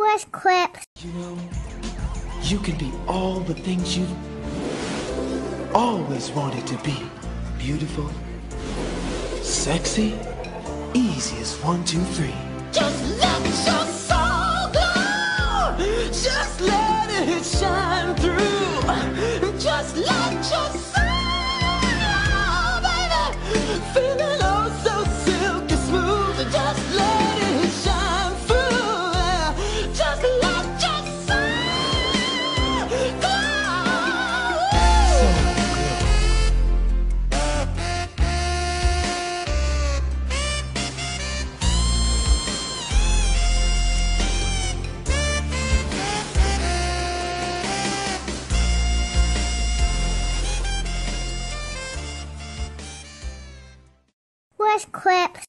Where's Clips? You know, you can be all the things you've always wanted to be. Beautiful, sexy, easy as one, two, three. Just let your Soul Glo. Just let it shine through. English clips.